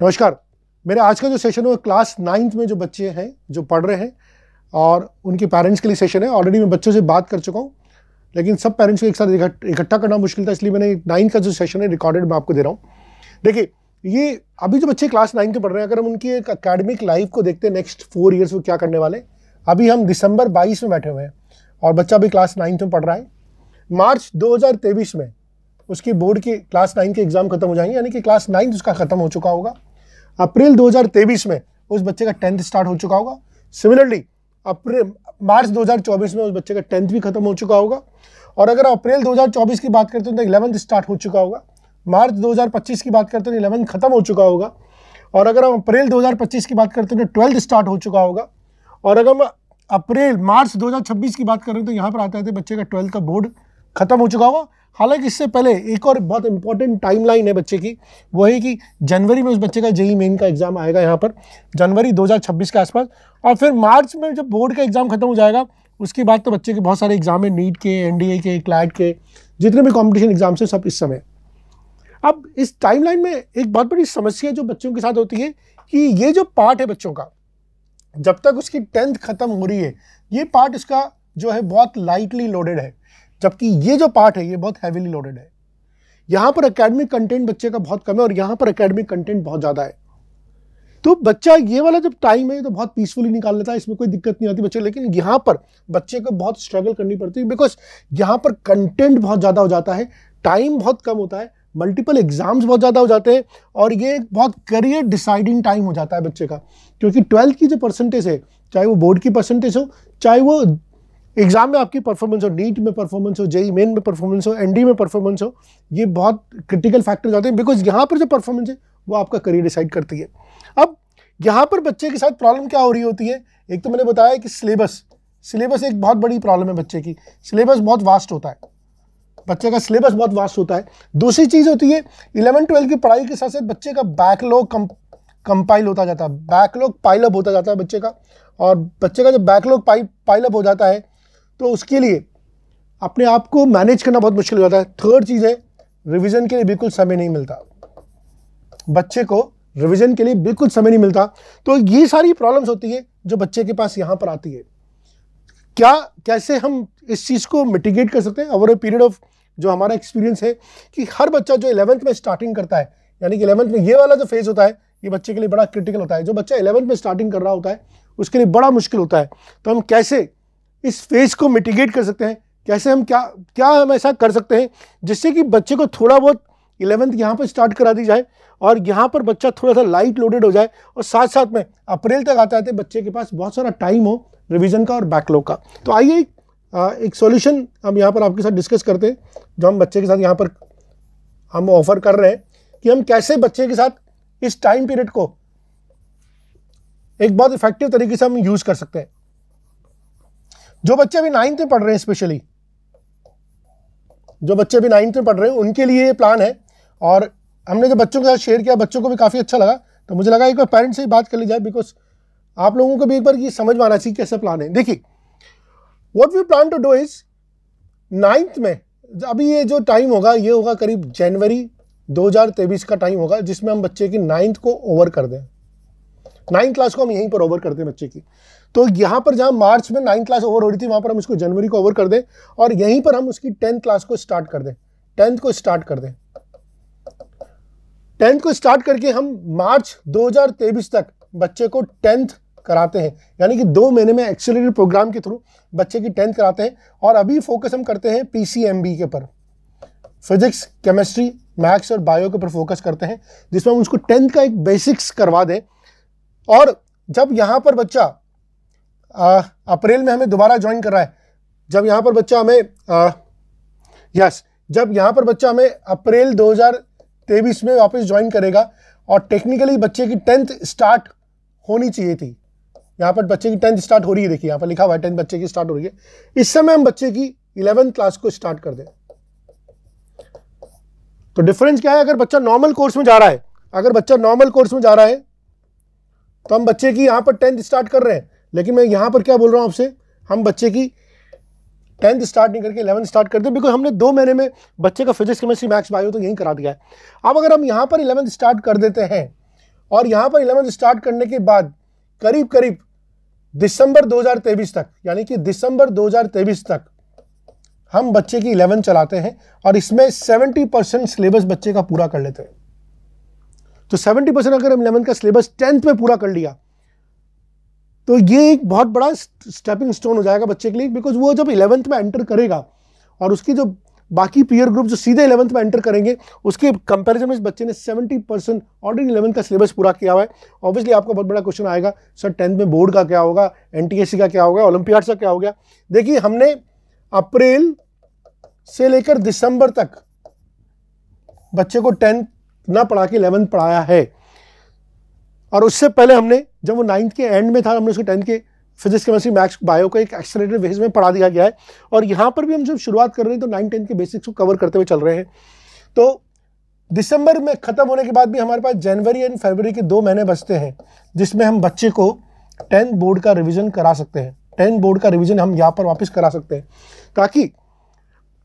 नमस्कार। मेरे आज का जो सेशन है क्लास नाइन्थ में जो बच्चे हैं, जो पढ़ रहे हैं, और उनके पेरेंट्स के लिए सेशन है। ऑलरेडी मैं बच्चों से बात कर चुका हूँ, लेकिन सब पेरेंट्स को एक साथ इकट्ठा करना मुश्किल था, इसलिए मैंने नाइन्थ का जो सेशन है रिकॉर्डेड मैं आपको दे रहा हूँ। देखिए, ये अभी जो बच्चे क्लास नाइन्थ में पढ़ रहे हैं, अगर हम उनकी एक अकेडमिक लाइफ को देखते हैं नेक्स्ट फोर ईयर्स वो क्या करने वाले अभी हम दिसंबर बाईस में बैठे हुए हैं, और बच्चा अभी क्लास नाइन्थ में पढ़ रहा है। मार्च दो हज़ार तेईस में उसकी बोर्ड के क्लास नाइन के एग्ज़ाम खत्म हो जाएँगे, यानी कि क्लास नाइन्थ उसका खत्म हो चुका होगा। अप्रैल 2023 में उस बच्चे का टेंथ स्टार्ट हो चुका होगा। सिमिलरली अप्रैल मार्च 2024 में उस बच्चे का टेंथ भी खत्म हो चुका होगा। और अगर अप्रैल 2024 की बात करते हैं तो इलेवंथ स्टार्ट हो चुका होगा। मार्च 2025 की बात करते हैं तो इलेवंथ खत्म हो चुका होगा। और अगर हम अप्रैल 2025 की बात करते हैं तो ट्वेल्थ स्टार्ट हो चुका होगा। और अगर हम अप्रैल, मार्च 2026 की बात करें तो यहाँ पर आता आते बच्चे का ट्वेल्थ का बोर्ड खत्म हो चुका होगा। हालाँकि इससे पहले एक और बहुत इंपॉर्टेंट टाइमलाइन है बच्चे की। वो है कि जनवरी में उस बच्चे का जेई मेन का एग्ज़ाम आएगा यहाँ पर, जनवरी 2026 के आसपास। और फिर मार्च में जब बोर्ड का एग्ज़ाम खत्म हो जाएगा, उसके बाद तो बच्चे के बहुत सारे एग्ज़ाम है, नीट के एनडीए के क्लैट के, जितने भी कॉम्पिटिशन एग्ज़ाम है सब इस समय। अब इस टाइमलाइन में एक बहुत बड़ी समस्या जो बच्चों के साथ होती है कि ये जो पार्ट है बच्चों का, जब तक उसकी टेंथ खत्म हो रही है, ये पार्ट इसका जो है बहुत लाइटली लोडेड है। जबकि ये जो पार्ट है, ये बहुत हैवीली लोडेड है। यहाँ पर एकेडमिक कंटेंट बच्चे का बहुत कम है और यहाँ पर एकेडमिक कंटेंट बहुत ज़्यादा है। तो बच्चा ये वाला जब टाइम है तो बहुत पीसफुली निकाल लेता है, इसमें कोई दिक्कत नहीं आती बच्चे। लेकिन यहाँ पर बच्चे को बहुत स्ट्रगल करनी पड़ती है बिकॉज़ यहाँ पर कंटेंट बहुत ज़्यादा हो जाता है टाइम बहुत कम होता है मल्टीपल एग्ज़ाम्स बहुत ज़्यादा हो जाते हैं और ये एक बहुत करियर डिसाइडिंग टाइम हो जाता है बच्चे का। क्योंकि ट्वेल्थ की जो परसेंटेज है, चाहे वो बोर्ड की परसेंटेज हो, चाहे वो एग्ज़ाम में आपकी परफॉर्मेंस हो, नीट में परफॉर्मेंस हो, जेई मेन में परफॉर्मेंस हो, एनडी में परफॉर्मेंस हो, ये बहुत क्रिटिकल फैक्टर्स आते हैं बिकॉज़ यहाँ पर जो परफॉर्मेंस है, वो आपका करियर डिसाइड करती है। अब यहाँ पर बच्चे के साथ प्रॉब्लम क्या हो रही होती है? एक तो मैंने बताया कि सिलेबस सिलेबस एक बहुत बड़ी प्रॉब्लम है बच्चे की। सिलेबस बहुत वास्ट होता है। बच्चे का सिलेबस बहुत वास्ट होता है। दूसरी चीज़ होती है इलेवन ट्वेल्व की पढ़ाई के साथ साथ बच्चे का बैकलॉग कम कंपाइल होता जाता है। बैकलॉग पाइलअप होता जाता है बच्चे का। और बच्चे का जब बैकलॉग पाई पाइलअप हो जाता है तो उसके लिए अपने आप को मैनेज करना बहुत मुश्किल हो जाता है। थर्ड चीज़ है रिविज़न के लिए बिल्कुल समय नहीं मिलता। बच्चे को रिविज़न के लिए बिल्कुल समय नहीं मिलता। तो ये सारी प्रॉब्लम्स होती है जो बच्चे के पास यहाँ पर आती है। क्या, कैसे हम इस चीज़ को मिटिगेट कर सकते हैं? ओवर ए पीरियड ऑफ़ जो हमारा एक्सपीरियंस है कि हर बच्चा जो इलेवंथ में स्टार्टिंग करता है, यानी कि इलेवंथ में ये वाला जो फ़ेज़ होता है, ये बच्चे के लिए बड़ा क्रिटिकल होता है। जो बच्चा इलेवंथ में स्टार्टिंग कर रहा होता है, उसके लिए बड़ा मुश्किल होता है। तो हम कैसे इस फ़ेज़ को मिटिगेट कर सकते हैं। कैसे हम क्या क्या हम ऐसा कर सकते हैं जिससे कि बच्चे को थोड़ा बहुत इलेवंथ यहाँ पर स्टार्ट करा दी जाए और यहाँ पर बच्चा थोड़ा सा लाइट लोडेड हो जाए और साथ साथ में अप्रैल तक आते आते बच्चे के पास बहुत सारा टाइम हो रिविज़न का और बैकलॉग का। तो आइए एक, एक सॉल्यूशन हम यहाँ पर आपके साथ डिस्कस करते हैं जो हम बच्चे के साथ यहाँ पर हम ऑफ़र कर रहे हैं कि हम कैसे बच्चे के साथ इस टाइम पीरियड को एक बहुत इफ़ेक्टिव तरीके से हम यूज़ कर सकते हैं। जो बच्चे अभी नाइन्थ में पढ़ रहे हैं स्पेशली जो बच्चे अभी नाइन्थ में पढ़ रहे हैं, उनके लिए ये प्लान है। और हमने जब बच्चों के साथ शेयर किया, बच्चों को भी काफ़ी अच्छा लगा। तो मुझे लगा एक बार पेरेंट्स से ही बात कर ली जाए बिकॉज़ आप लोगों को भी एक बार ये समझ में आना चाहिए कैसे प्लान है। देखिए what we plan to do is ninth में, अभी ये जो टाइम होगा, ये होगा करीब जनवरी 2023 का टाइम होगा, जिसमें हम बच्चे की नाइन्थ को ओवर कर दें। नाइन्थ क्लास को हम यहीं पर ओवर करते हैं बच्चे की। तो यहाँ पर जहाँ मार्च में नाइन्थ क्लास ओवर हो रही थी, वहाँ पर हम इसको जनवरी को ओवर कर दें और यहीं पर हम उसकी टेंथ क्लास को स्टार्ट कर दें। टेंथ को स्टार्ट कर दें। टेंथ को स्टार्ट करके हम मार्च 2023 तक बच्चे को टेंथ कराते हैं। यानी कि दो महीने में एक्सेलरेटेड प्रोग्राम के थ्रू बच्चे की टेंथ कराते हैं और अभी फोकस हम करते हैं पीसीएमबी के पर। फिजिक्स केमिस्ट्री मैथ्स और बायो के ऊपर फोकस करते हैं, जिसमें हम उसको टेंथ का एक बेसिक्स करवा दें। और जब यहाँ पर बच्चा अप्रैल में हमें दोबारा ज्वाइन कर रहा है जब यहाँ पर बच्चा हमें आ, यस जब यहाँ पर बच्चा हमें अप्रैल 2023 में वापस ज्वाइन करेगा और टेक्निकली बच्चे की टेंथ स्टार्ट होनी चाहिए थी। यहाँ पर बच्चे की टेंथ स्टार्ट हो रही है देखिए यहाँ पर लिखा हुआ है टेंथ बच्चे की स्टार्ट हो रही है। इस समय हम बच्चे की इलेवेंथ क्लास को स्टार्ट कर दें। तो डिफरेंस क्या है? अगर बच्चा नॉर्मल कोर्स में जा रहा है अगर बच्चा नॉर्मल कोर्स में जा रहा है तो हम बच्चे की यहाँ पर टेंथ स्टार्ट कर रहे हैं। लेकिन मैं यहाँ पर क्या बोल रहा हूँ आपसे? हम बच्चे की टेंथ स्टार्ट नहीं करके इलेवंथ स्टार्ट करते बिकॉज़ हमने दो महीने में बच्चे का फिजिक्स, केमिस्ट्री, मैथ्स, बायो तो यहीं करा दिया है। अब अगर हम यहाँ पर इलेवंथ स्टार्ट कर देते हैं, और यहाँ पर इलेवंथ स्टार्ट करने के बाद करीब करीब दिसंबर 2023 तक, यानी कि दिसंबर 2023 तक हम बच्चे की इलेवन चलाते हैं, और इसमें 70 परसेंट सिलेबस बच्चे का पूरा कर लेते हैं। तो 70 परसेंट अगर हम इलेवंथ का सिलेबस टेंथ में पूरा कर लिया तो ये एक बहुत बड़ा स्टेपिंग स्टोन हो जाएगा बच्चे के लिए बिकॉज़ वो जब इलेवंथ में एंटर करेगा, और उसकी जो बाकी पीयर ग्रुप जो सीधे इलेवंथ में एंटर करेंगे, उसके कंपैरिजन में इस बच्चे ने 70 परसेंट ऑलरेडी इलेवंथ का सिलेबस पूरा किया हुआ है। ऑब्वियसली आपका बहुत बड़ा क्वेश्चन आएगा सर टेंथ में बोर्ड का क्या होगा एनटीएससी का क्या होगा ओलंपियाड का क्या हो गया? देखिए, हमने अप्रैल से लेकर दिसंबर तक बच्चे को टेंथ ना पढ़ा के इलेवंथ पढ़ाया है। और उससे पहले हमने, जब वो नाइन्थ के एंड में था, हमने उसको टेंथ के फिजिक्स केमिस्ट्री मैथ्स बायो को एक एक्सलेटेड बेस में पढ़ा दिया गया है। और यहाँ पर भी हम जब शुरुआत कर रहे हैं तो नाइन टेंथ के बेसिक्स को कवर करते हुए चल रहे हैं। तो दिसंबर में ख़त्म होने के बाद भी हमारे पास जनवरी एंड फरवरी के दो महीने बचते हैं, जिसमें हम बच्चे को टेंथ बोर्ड का रिविज़न करा सकते हैं। टेंथ बोर्ड का रिविज़न हम यहाँ पर वापस करा सकते हैं, ताकि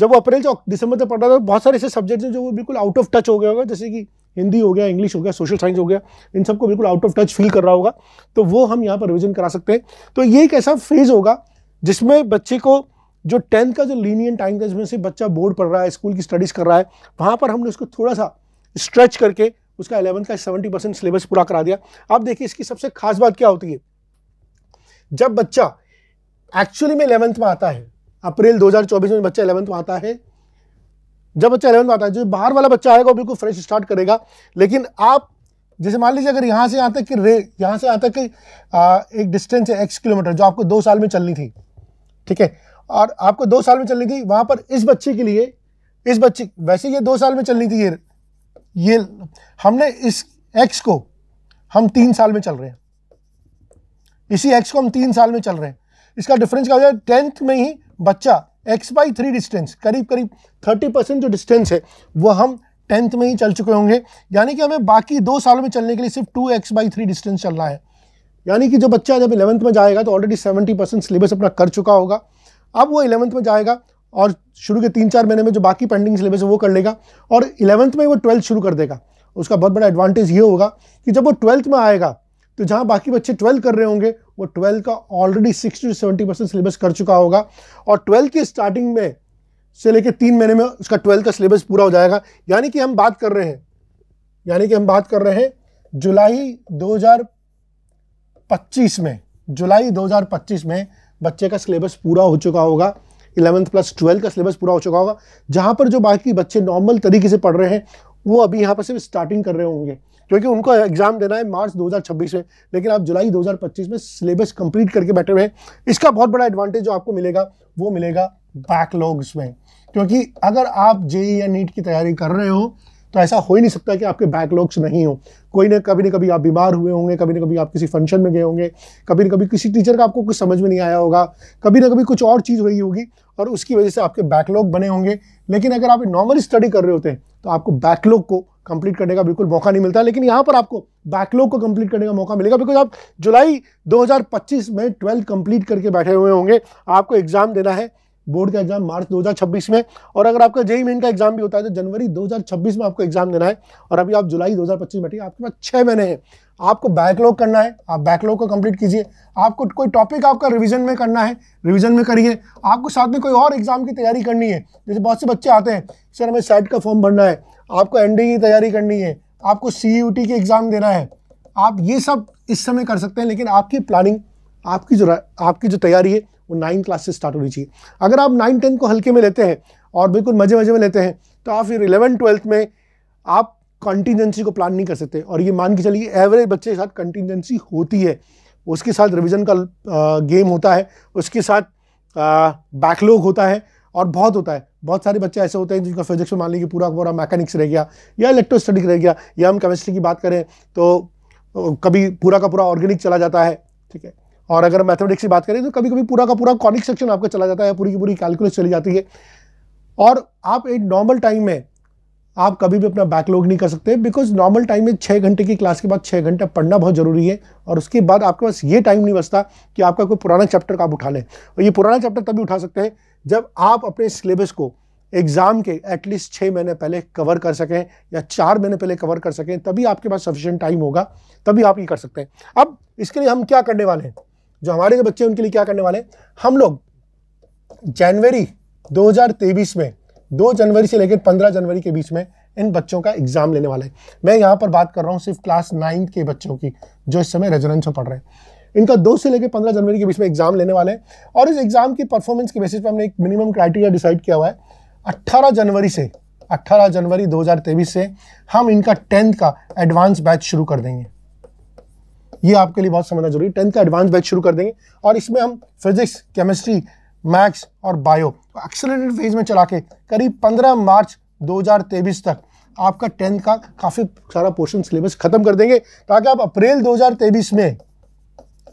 जब वो अप्रैल से दिसंबर तक पढ़ रहा था बहुत सारे ऐसे सब्जेक्ट हैं जो बिल्कुल आउट ऑफ़ टच हो गया होगा, जैसे कि हिंदी हो गया इंग्लिश हो गया सोशल साइंस हो गया, इन सबको बिल्कुल आउट ऑफ़ टच फील कर रहा होगा तो वो हम यहाँ पर रिविजन करा सकते हैं। तो ये एक ऐसा फ़ेज़ होगा, जिसमें बच्चे को जो टेंथ का, जो लीनियन टाइम था जिसमें से बच्चा बोर्ड पढ़ रहा है स्कूल की स्टडीज़ कर रहा है, वहाँ पर हमने उसको थोड़ा सा स्ट्रेच करके उसका एलेवंथ का सेवेंटी परसेंट सिलेबस पूरा करा दिया। अब देखिए इसकी सबसे खास बात क्या होती है? जब बच्चा एक्चुअली में इलेवंथ में आता है अप्रैल 2024 में बच्चा इलेवंथ में आता है। जब बच्चा इलेवंथ में आता है, जो बाहर वाला बच्चा आएगा, वो बिल्कुल फ्रेश स्टार्ट करेगा। लेकिन आप, जैसे मान लीजिए, अगर यहाँ से यहाँ तक कि रे, यहाँ से यहाँ तक कि एक डिस्टेंस है एक्स किलोमीटर, जो आपको दो साल में चलनी थी, ठीक है? और आपको दो साल में चलनी थी, वहाँ पर इस बच्चे के लिए, इस बच्चे, वैसे ये दो साल में चलनी थी, ये ये, हमने इस एक्स को, हम तीन साल में चल रहे हैं। इसी एक्स को हम तीन साल में चल रहे हैं। इसका डिफरेंस क्या हो जाए टेंथ में ही बच्चा एक्स बाई थ्री डिस्टेंस करीब करीब थर्टी परसेंट जो डिस्टेंस है, वो हम टेंथ में ही चल चुके होंगे। यानी कि हमें बाकी दो सालों में चलने के लिए सिर्फ़ two x by three distance चलना है। यानी कि जो बच्चा जब इलेवंथ में जाएगा तो ऑलरेडी सेवेंटी परसेंट सिलेबस अपना कर चुका होगा। अब वो इलेवंथ में जाएगा और शुरू के तीन चार महीने में जो बाकी पेंडिंग सिलेबस है, वो कर लेगा और इलेवंथ में वो ट्वेल्थ शुरू कर देगा। उसका बहुत बड़ा एडवांटेज ये होगा कि जब वो ट्वेल्थ में आएगा तो जहाँ बाकी बच्चे ट्वेल्थ कर रहे होंगे वो ट्वेल्थ का already sixty to seventy percent syllabus कर चुका होगा और ट्वेल्थ की स्टार्टिंग में से लेकर तीन महीने में उसका ट्वेल्थ का सिलेबस पूरा हो जाएगा। यानी कि हम बात कर रहे हैं, यानी कि हम बात कर रहे हैं जुलाई 2025 में, जुलाई 2025 में बच्चे का सिलेबस पूरा हो चुका होगा इलेवंथ प्लस ट्वेल्थ का सिलेबस पूरा हो चुका होगा। जहाँ पर जो बाकी बच्चे नॉर्मल तरीके से पढ़ रहे हैं, वो अभी यहाँ पर सिर्फ़ स्टार्टिंग कर रहे होंगे। क्योंकि उनको एग्ज़ाम देना है मार्च 2026 में, लेकिन आप जुलाई 2025 में सिलेबस कंप्लीट करके बैठे हुए हैं। इसका बहुत बड़ा एडवांटेज जो आपको मिलेगा, वो मिलेगा बैकलॉग्स में। क्योंकि अगर आप जेई या नीट की तैयारी कर रहे हो तो ऐसा हो ही नहीं सकता कि आपके बैकलॉग्स नहीं हो। कोई ना, कभी ना कभी आप बीमार हुए होंगे, कभी ना कभी आप किसी फ़ंक्शन में गए होंगे, कभी ना कभी किसी टीचर का आपको कुछ समझ में नहीं आया होगा, कभी ना कभी कुछ और चीज़ हुई होगी और उसकी वजह से आपके बैकलॉग बने होंगे। लेकिन अगर आप नॉर्मल स्टडी कर रहे होते हैं तो आपको बैकलॉग को कंप्लीट करने का बिल्कुल मौका नहीं मिलता। लेकिन यहाँ पर आपको बैकलॉग को कंप्लीट करने का मौका मिलेगा बिकॉज़ आप जुलाई 2025 में ट्वेल्थ कंप्लीट करके बैठे हुए होंगे। आपको एग्ज़ाम देना है बोर्ड का एग्ज़ाम मार्च 2026 में और अगर आपका जेई मेन का एग्ज़ाम भी होता है तो जनवरी 2026 में आपको एग्ज़ाम देना है। और अभी आप जुलाई 2025 बैठिए, आपके पास छः महीने हैं। आपको बैकलॉग करना है, आप बैकलॉग को कंप्लीट कीजिए। आपको कोई टॉपिक आपका रिवीजन में करना है रिवीजन में करिए। आपको साथ में कोई और एग्ज़ाम की तैयारी करनी है, जैसे बहुत से बच्चे आते हैं, सर, हमें सेट का फॉर्म भरना है, आपको एन की तैयारी करनी है, आपको सी की एग्ज़ाम देना है। आप ये सब इस समय कर सकते हैं, लेकिन आपकी प्लानिंग आपकी जो आपकी जो तैयारी है वो नाइन्थ क्लास से स्टार्ट होनी चाहिए। अगर आप नाइन टेंथ को हल्के में लेते हैं और बिल्कुल मज़े मज़े में लेते हैं तो आप फिर इलेवन ट्वेल्थ में आप कंटिजेंसी को प्लान नहीं कर सकते। और ये मान के चलिए एवरेज बच्चे के साथ कंटिजेंसी होती है। उसके साथ रिविज़न का गेम होता है। उसके साथ बैकलॉग होता है और बहुत होता है। बहुत सारे बच्चे ऐसे होते हैं जिनका फिजिक्स में मान लीजिए पूरा पूरा मैकेनिक्स रह गया या इलेक्ट्रोस्टेटिक रह गया या हम केमिस्ट्री की बात करें तो कभी पूरा का पूरा ऑर्गेनिक चला जाता है, ठीक है। और अगर मैथमेटिक्स की बात करें तो कभी कभी पूरा का पूरा कॉनिक सेक्शन आपका चला जाता है, पूरी की पूरी कैलकुलस चली जाती है। और आप एक नॉर्मल टाइम में आप कभी भी अपना बैकलॉग नहीं कर सकते बिकॉज़ नॉर्मल टाइम में छः घंटे की क्लास के बाद छः घंटे पढ़ना बहुत ज़रूरी है और उसके बाद आपके पास ये टाइम नहीं बचता कि आपका कोई पुराना चैप्टर आप उठा लें। और ये पुराना चैप्टर तभी उठा सकते हैं जब आप अपने सिलेबस को एग्ज़ाम के एटलीस्ट छः महीने पहले कवर कर सकें या चार महीने पहले कवर कर सकें, तभी आपके पास सफिशिएंट टाइम होगा, तभी आप ये कर सकते हैं। अब इसके लिए हम क्या करने वाले हैं? जो हमारे जो बच्चे हैं, उनके लिए क्या करने वाले हम लोग जनवरी 2023 में 2 जनवरी से लेकर 15 जनवरी के बीच में इन बच्चों का एग्ज़ाम लेने वाले हैं। मैं यहाँ पर बात कर रहा हूँ सिर्फ़ क्लास नाइन्थ के बच्चों की, जो इस समय रेजोनेंस में पढ़ रहे हैं। इनका दो से लेकर पंद्रह जनवरी के बीच में एग्ज़ाम लेने वाले हैं और इस एग्ज़ाम की परफॉर्मेंस के बेसिस पर हमने एक मिनिमम क्राइटेरिया डिसाइड किया हुआ है। 18 जनवरी से 18 जनवरी 2023 से हम इनका टेंथ का एडवांस बैच शुरू कर देंगे। ये आपके लिए बहुत समझना ज़रूरी टेंथ का एडवांस बैच शुरू कर देंगे और इसमें हम फिजिक्स केमिस्ट्री मैथ्स और बायो एक्सेलरेटेड फ़ेज़ में चला के करीब 15 मार्च 2023 तक आपका टेंथ का काफ़ी सारा पोर्शन सिलेबस खत्म कर देंगे ताकि आप अप्रैल 2023 में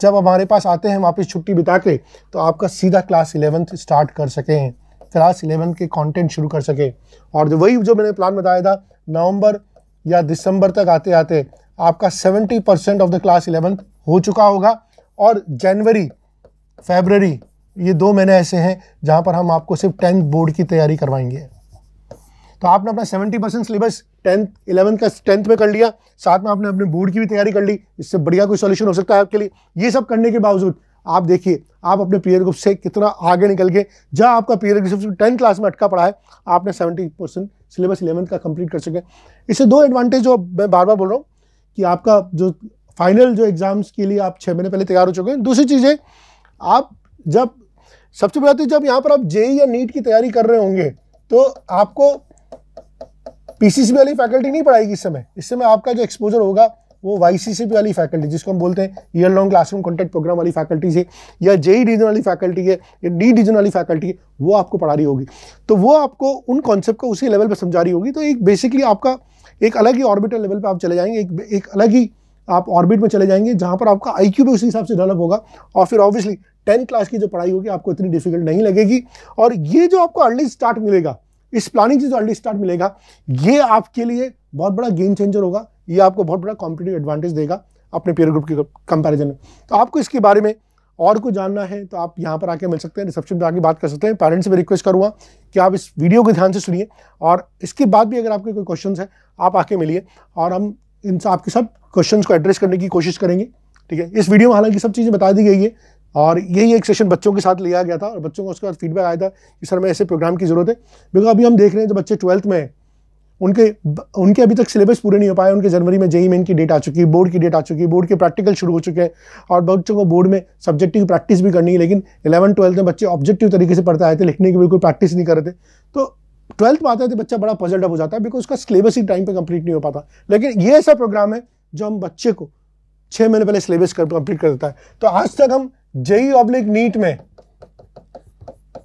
जब हमारे पास आते हैं, वापस छुट्टी बिता के तो आपका सीधा क्लास इलेवंथ स्टार्ट कर सकें क्लास इलेवंथ के कंटेंट शुरू कर सके। और जो वही जो मैंने प्लान बताया था, नवंबर या दिसंबर तक आते आते आपका 70 percent of the class eleventh हो चुका होगा। और जनवरी फेबररी ये दो महीने ऐसे हैं जहाँ पर हम आपको सिर्फ़ टेंथ बोर्ड की तैयारी करवाएँगे। तो आपने अपना seventy percent syllabus tenth eleventh का टेंथ में कर लिया, साथ में आपने अपने बोर्ड की भी तैयारी कर ली, इससे बढ़िया कोई सोल्यूशन हो सकता है आपके लिए। ये सब करने के बावजूद, आप देखिए, आप अपने पीरियड ग्रुप से कितना आगे निकल गए। जहाँ आपका पीरियड ग्रुप टेंथ क्लास में अटका पड़ा है, आपने सेवेंटी परसेंट सिलेबस इलेवंथ का कंप्लीट कर सके। इससे दो एडवांटेज जो मैं बार बार बोल रहा हूँ कि आपका जो फाइनल जो एग्ज़ाम्स के लिए आप छः महीने पहले तैयार हो चुके हैं। दूसरी चीज़ है, आप जब, सबसे बड़ी तो जब यहाँ पर आप जेई या नीट की तैयारी कर रहे होंगे तो आपको पीसीसी वाली फैकल्टी नहीं पढ़ाएगी इस समय। इस समय आपका जो एक्सपोजर होगा, वो वाई वाली फैकल्टी जिसको हम बोलते हैं year long classroom contact program वाली फैकल्टी से, या जेई डिजन वाली फैकल्टी है, या डी डिजन वाली फैकल्टी है, वो आपको पढ़ा रही होगी। तो वो आपको उन कॉन्सेप्ट को उसी लेवल पर समझा रही होगी। तो एक बेसिकली आपका एक अलग ही ऑर्बिटल लेवल पर आप चले जाएँगे एक, एक अलग ही आप ऑर्बिट में चले जाएँगे जहाँ पर आपका आईक्यू भी उसी हिसाब से डेवलप होगा। और फिर ऑब्वियसली टेंथ क्लास की जो पढ़ाई होगी आपको इतनी डिफ़िकल्ट नहीं लगेगी। और ये जो आपको अर्ली स्टार्ट मिलेगा इस प्लानिंग से जो अर्ली स्टार्ट मिलेगा ये आपके लिए बहुत बड़ा गेम चेंजर होगा। ये आपको बहुत बड़ा कॉम्पिटेटिव एडवांटेज देगा अपने पेयर ग्रुप के कंपैरिजन में। तो आपको इसके बारे में और कुछ जानना है तो आप यहाँ पर आके मिल सकते हैं। रिसेप्शन पर आके बात कर सकते हैं। पेरेंट्स से मैं रिक्वेस्ट करूँगा कि आप इस वीडियो को ध्यान से सुनिए और इसके बाद भी अगर आपके कोई क्वेश्चन है, आप आके मिलिए और हम इन आपके सब क्वेश्चन को एड्रेस करने की कोशिश करेंगे। ठीक है? इस वीडियो में हालाँकि सब चीज़ें बता दी गई है और यही एक सेशन बच्चों के साथ लिया गया था और बच्चों को उसके बाद फीडबैक आया था कि, सर, मैं ऐसे प्रोग्राम की ज़रूरत है। बिकॉज़ अभी हम देख रहे हैं जो बच्चे ट्वेल्थ में उनके उनके अभी तक सिलेबस पूरे नहीं हो पाए, उनके जनवरी में जेई मेन की डेट आ चुकी है बोर्ड की डेट आ चुकी है बोर्ड के प्रैक्टिकल शुरू हो चुके हैं और बच्चों को बोर्ड में सब्जेक्टिव प्रैक्टिस भी करनी है, लेकिन इलेवन ट्वेल्थ में बच्चे ऑब्जेक्टिव तरीके से पढ़ते आए थे, लिखने की बिल्कुल प्रैक्टिस नहीं कर रहे थे। तो ट्वेल्थ में आता है तो बच्चा बड़ा पजल्ड हो जाता है बिकॉज़ उसका सिलेबस ही टाइम पर कंप्लीट नहीं हो पाता। लेकिन ये ऐसा प्रोग्राम है जो हम बच्चे को छः महीने पहले सिलेबस कंप्लीट कर देता है। तो आज तक हम जेई ऑब्लिक नीट में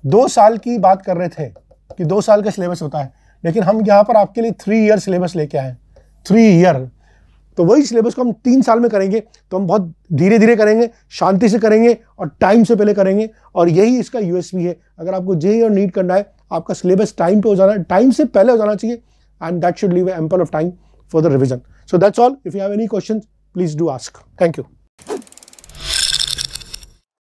दो साल की बात कर रहे थे कि दो साल का सिलेबस होता है। लेकिन हम यहाँ पर आपके लिए थ्री ईयर सिलेबस लेके आए थ्री ईयर तो वही सिलेबस को हम तीन साल में करेंगे तो हम बहुत धीरे धीरे करेंगे, शांति से करेंगे और टाइम से पहले करेंगे और यही इसका यूएसपी है। अगर आपको जेई और नीट करना है, आपका सिलेबस टाइम पे हो जाना टाइम से पहले हो जाना चाहिए and that should leave ample of time for the revision so that's all if you have any question please do ask thank you